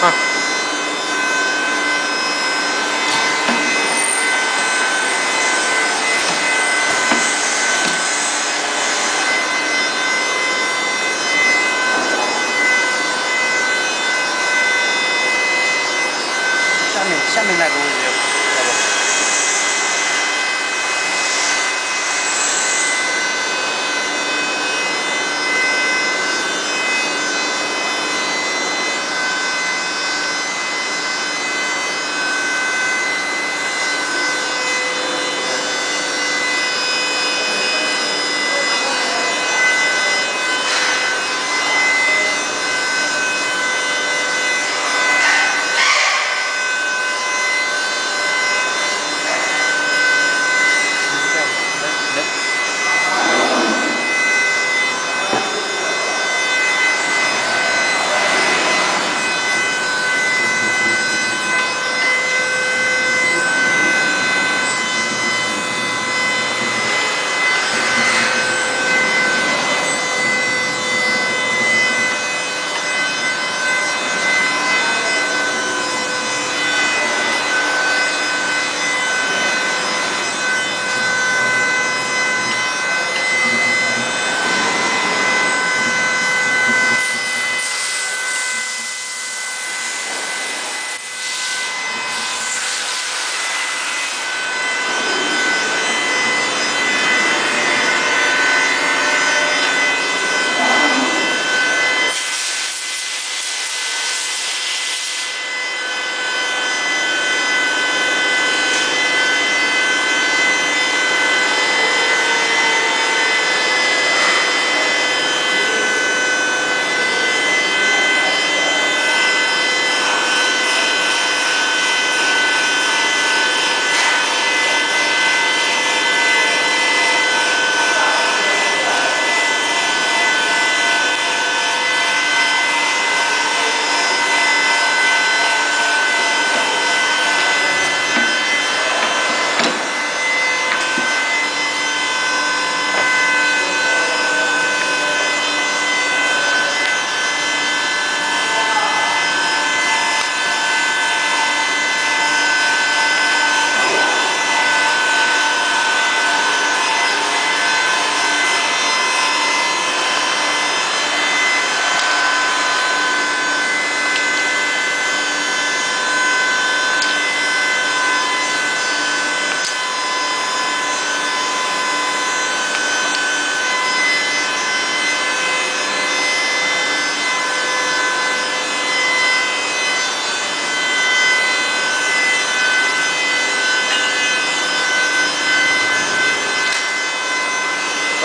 下面下面那个位置，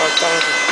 Boa tarde.